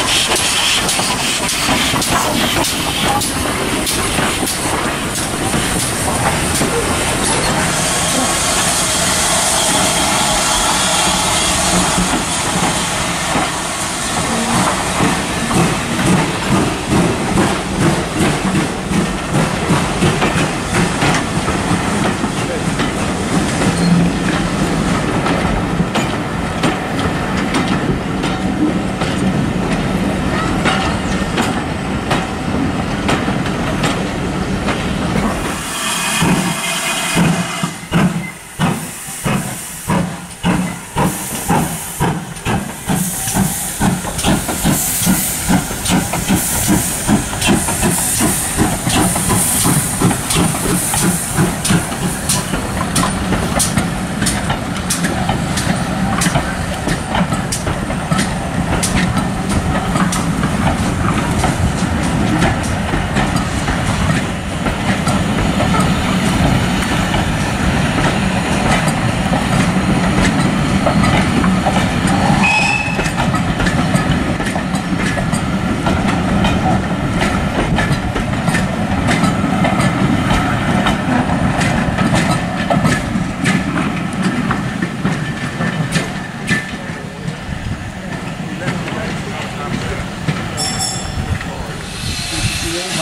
I'm sorry.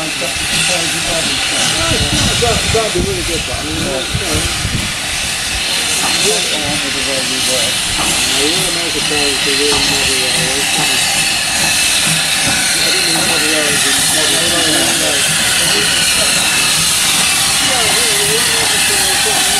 That's that'd be really good, but I mean, yeah. you know, I really don't want me to go do work. I really make a play to really model railways. I didn't mean model railways in model railways. Yeah, really, really make a play to